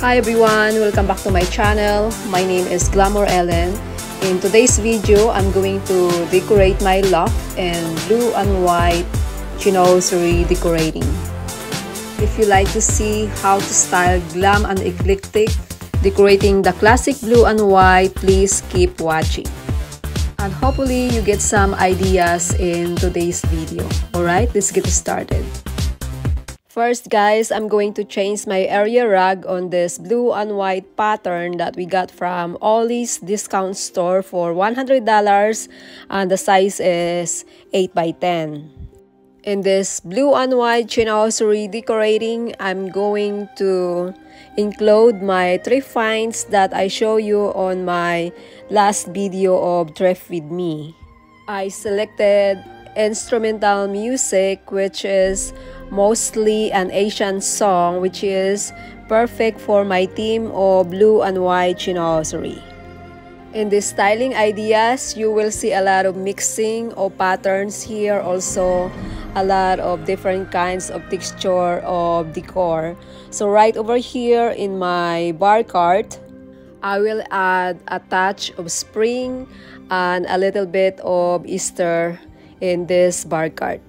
Hi everyone, welcome back to my channel. My name is Glamour Ellen. In today's video, I'm going to decorate my loft in blue and white chinoiserie decorating. If you like to see how to style glam and eclectic decorating the classic blue and white, please keep watching. And hopefully you get some ideas in today's video. Alright, let's get started. First guys, I'm going to change my area rug on this blue and white pattern that we got from Ollie's discount store for $100 and the size is 8 by 10 In this blue and white chinoiserie decorating, I'm going to include my thrift finds that I show you on my last video of Thrift With Me. I selected instrumental music which is mostly an Asian song which is perfect for my theme of blue and white chinoiserie. In the styling ideas, you will see a lot of mixing of patterns here, also a lot of different kinds of texture of decor. So right over here in my bar cart, I will add a touch of spring and a little bit of Easter in this bar cart.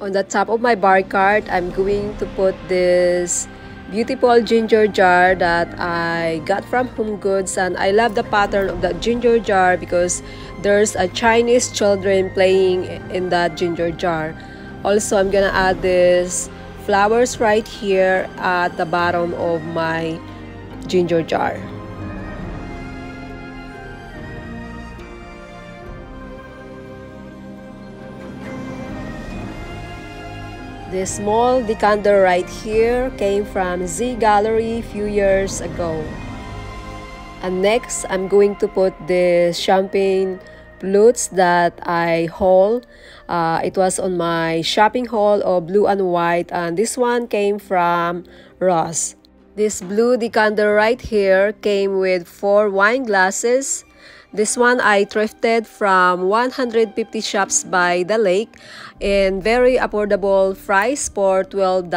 On the top of my bar cart, I'm going to put this beautiful ginger jar that I got from Home Goods and I love the pattern of that ginger jar because there's a Chinese children playing in that ginger jar. Also, I'm gonna add this flowers right here at the bottom of my ginger jar. This small decanter right here came from Z Gallerie a few years ago. And next, I'm going to put the champagne flutes that I haul. Uh, it was on my shopping haul of blue and white and this one came from Ross. This blue decanter right here came with four wine glasses, this one I thrifted from 150 shops by the lake and very affordable price for $12.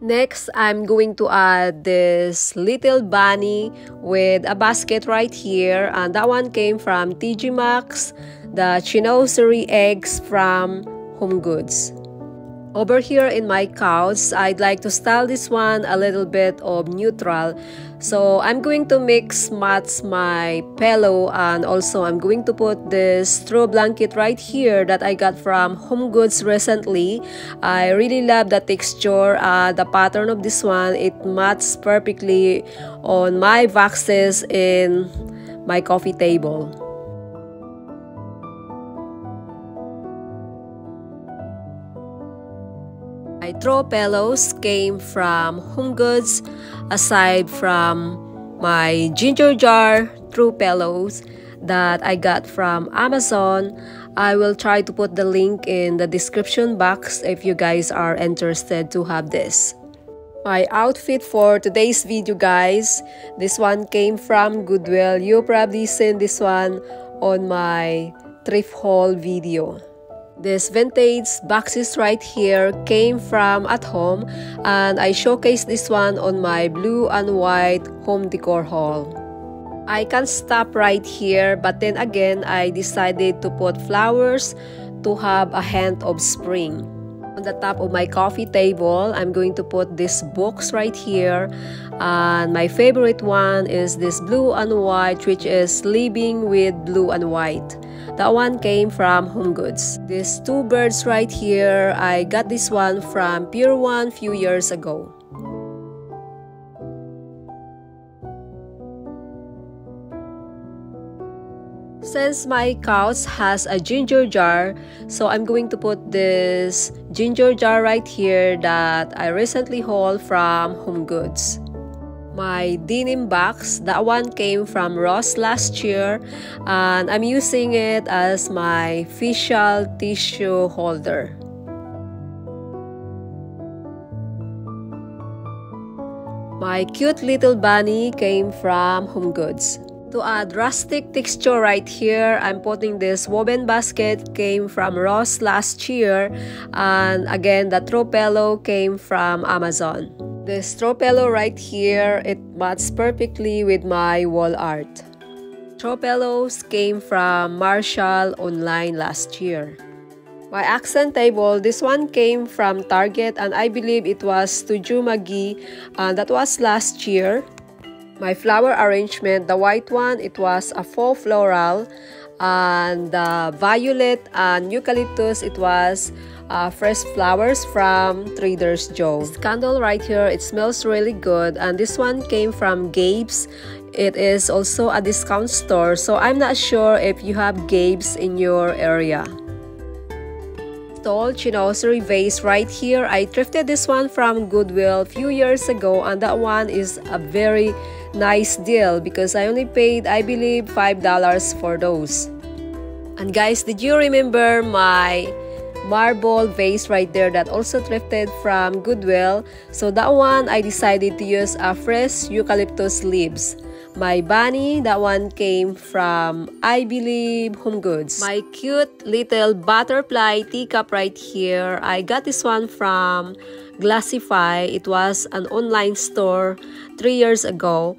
Next, I'm going to add this little bunny with a basket right here and that one came from TJ Maxx, the chinoiserie eggs from Home Goods. Over here in my couch, I'd like to style this one a little bit of neutral. So I'm going to mix match my pillow and also I'm going to put this straw blanket right here that I got from Home Goods recently. I really love the texture, uh, the pattern of this one. It matches perfectly on my boxes in my coffee table. My throw pillows came from Home Goods aside from my ginger jar throw pillows that I got from Amazon. I will try to put the link in the description box if you guys are interested to have this. My outfit for today's video guys, this one came from Goodwill. You probably seen this one on my thrift haul video. This vintage boxes right here came from at home and I showcased this one on my blue and white home decor haul. I can stop right here but then again I decided to put flowers to have a hint of spring. On the top of my coffee table, I'm going to put these books right here and my favorite one is this blue and white which is living with blue and white. That one came from Home Goods. These two birds right here, I got this one from Pier 1 few years ago. Since my couch has a ginger jar, so I'm going to put this ginger jar right here that I recently hauled from Home Goods my denim box. That one came from Ross last year and I'm using it as my facial tissue holder. My cute little bunny came from Home Goods. To add rustic texture right here, I'm putting this woven basket came from Ross last year and again the throw pillow came from Amazon. The stropello right here, it matches perfectly with my wall art. Stropellos came from Marshall online last year. My accent table, this one came from Target and I believe it was Studio McGee and that was last year. My flower arrangement, the white one, it was a faux floral and the violet and eucalyptus, it was uh, fresh flowers from Trader's Joe. This candle right here, it smells really good and this one came from Gabe's. It is also a discount store so I'm not sure if you have Gabe's in your area. Tall Chinoiserie vase right here. I thrifted this one from Goodwill a few years ago and that one is a very nice deal because I only paid I believe $5 for those. And guys, did you remember my marble vase right there that also thrifted from Goodwill. So that one, I decided to use a fresh eucalyptus leaves. My bunny, that one came from, I believe, Home Goods. My cute little butterfly teacup right here, I got this one from Glassify. It was an online store three years ago.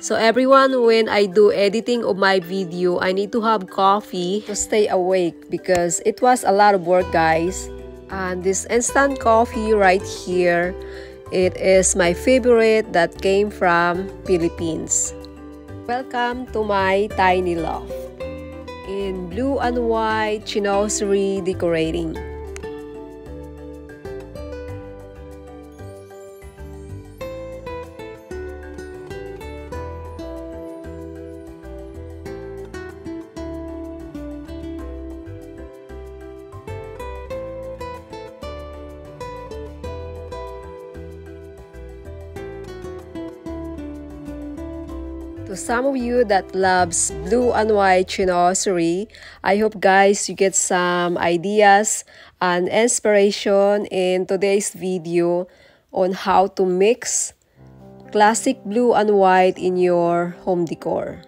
So everyone, when I do editing of my video, I need to have coffee to stay awake because it was a lot of work guys. And this instant coffee right here, it is my favorite that came from Philippines. Welcome to my tiny loft in blue and white chinoiserie decorating. Some of you that loves blue and white chinoiserie, I hope guys you get some ideas and inspiration in today's video on how to mix classic blue and white in your home decor.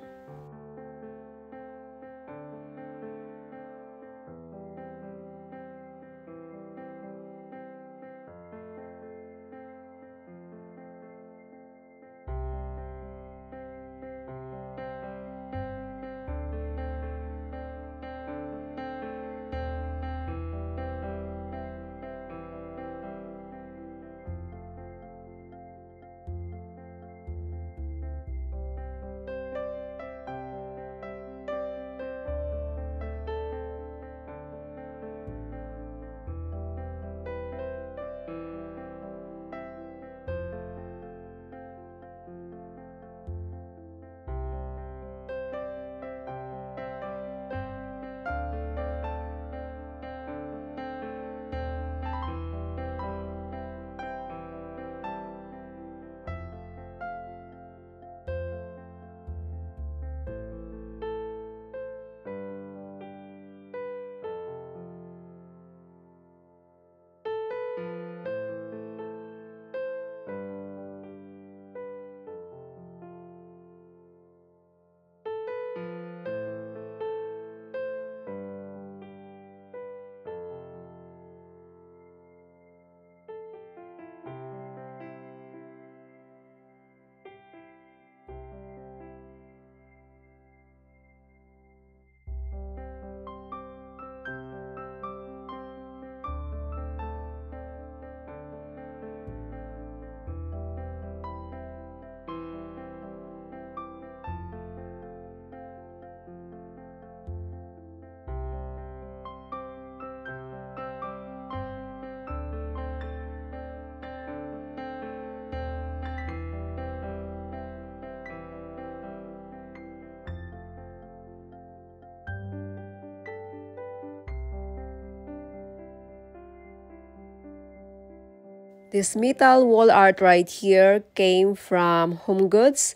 This metal wall art right here came from Home Goods.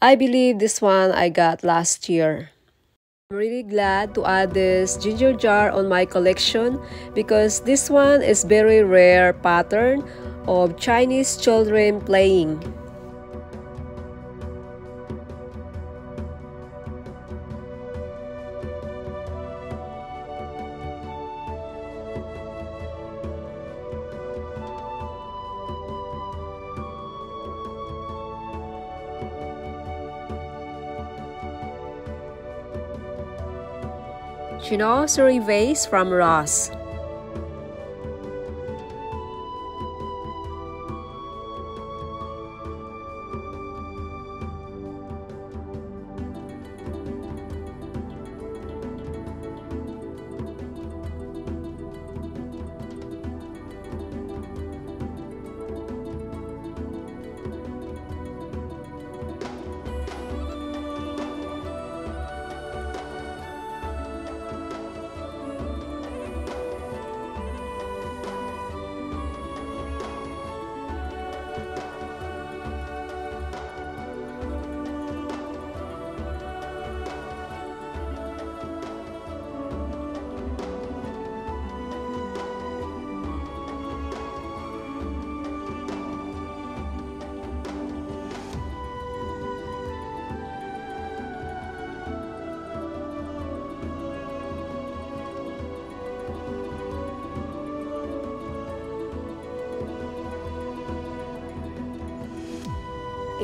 I believe this one I got last year. I'm really glad to add this ginger jar on my collection because this one is very rare pattern of Chinese children playing. Chinoiserie vase from Ross.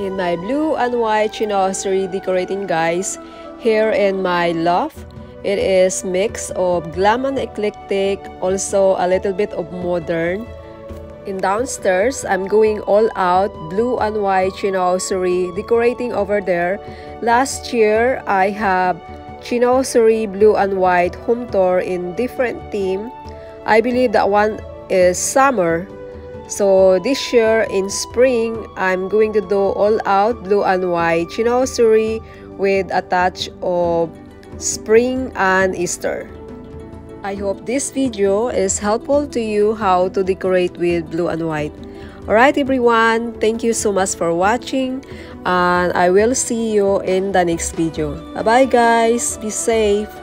In my blue and white chinoiserie decorating guys. Here in my loft it is mix of glam and eclectic also a little bit of modern. In downstairs i'm going all out blue and white chinoiserie decorating over there. Last year i have chinoiserie blue and white home tour in different theme i believe that one is summer so this year in spring, I'm going to do all out blue and white chinoiserie with a touch of spring and Easter. I hope this video is helpful to you how to decorate with blue and white. Alright everyone, thank you so much for watching and I will see you in the next video. Bye bye guys, be safe.